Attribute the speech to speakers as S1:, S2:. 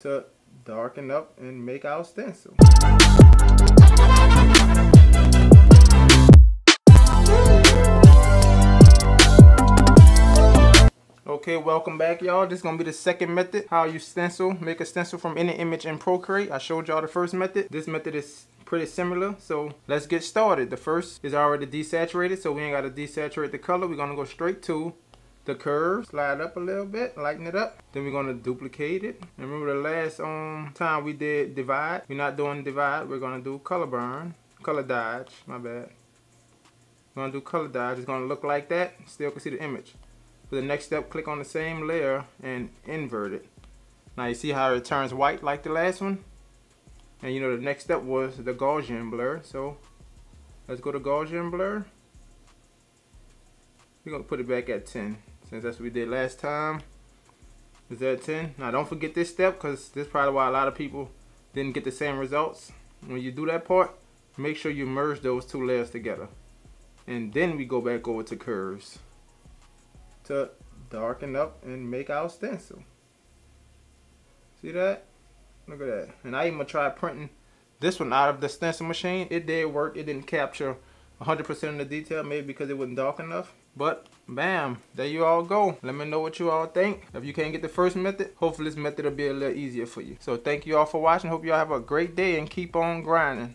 S1: to darken up and make our stencil. Okay, welcome back y'all. This is to be the second method, how you stencil, make a stencil from any image in Procreate. I showed y'all the first method. This method is pretty similar, so let's get started. The first is already desaturated, so we ain't got to desaturate the color. We're to go straight to the curve, slide up a little bit, lighten it up. Then we're gonna duplicate it. Remember the last um time we did divide, we're not doing divide, we're gonna do color burn, color dodge, my bad. We're gonna do color dodge, it's gonna look like that, still can see the image. For the next step, click on the same layer and invert it. Now you see how it turns white like the last one? And you know the next step was the Gaussian blur, so let's go to Gaussian blur. We're gonna put it back at 10 since that's what we did last time. Is that 10? Now don't forget this step because this is probably why a lot of people didn't get the same results. When you do that part, make sure you merge those two layers together. And then we go back over to curves to darken up and make our stencil. See that? Look at that. And I even tried printing this one out of the stencil machine. It did work. It didn't capture 100% of the detail, maybe because it wasn't dark enough. But bam, there you all go. Let me know what you all think. If you can't get the first method, hopefully this method will be a little easier for you. So thank you all for watching. Hope you all have a great day and keep on grinding.